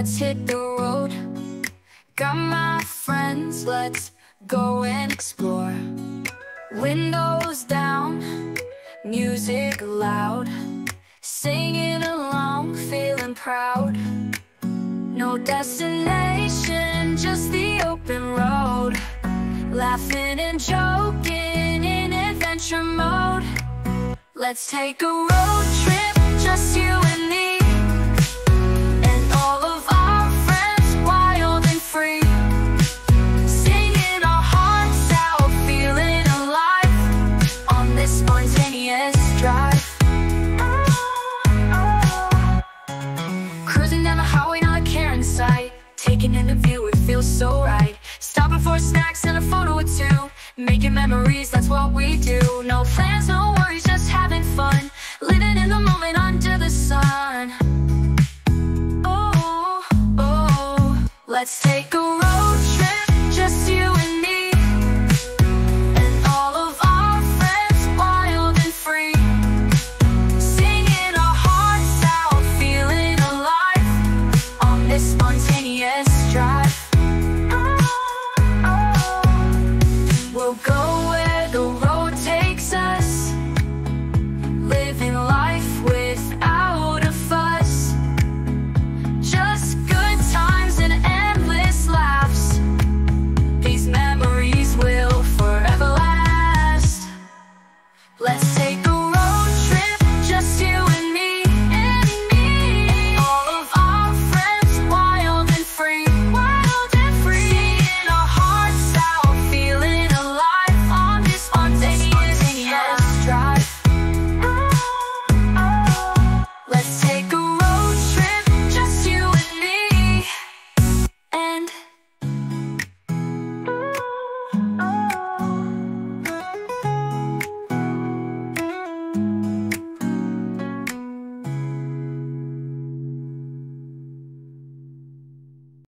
let's hit the road. Got my friends, let's go and explore. Windows down, music loud. Singing along, feeling proud. No destination, just the open road. Laughing and joking in adventure mode. Let's take a road trip, just you. And Cruising down the highway, not a care in sight. Taking in the view, it feels so right. Stopping for snacks and a photo or two. Making memories, that's what we do. No plans,